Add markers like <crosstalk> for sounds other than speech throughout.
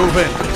Move in.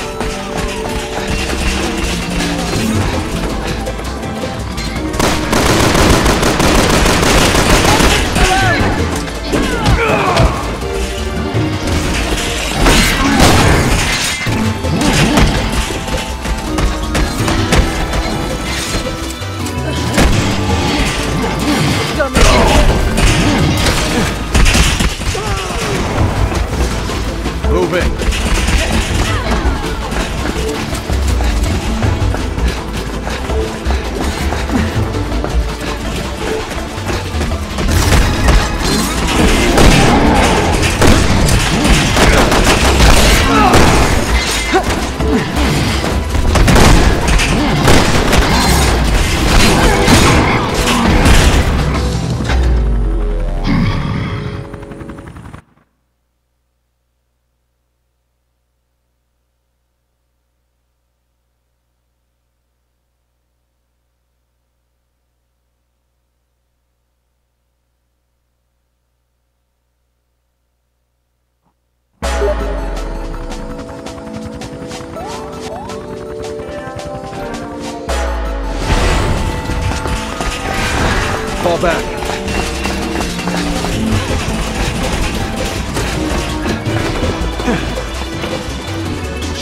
back.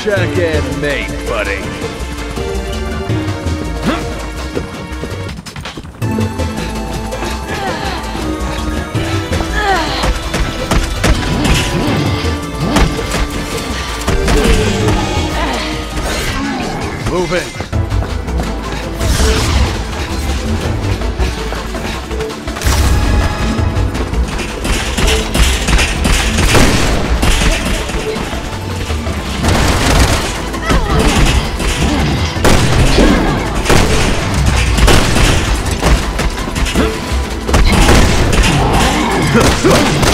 Check and mate, buddy. Move in. Huh? <laughs>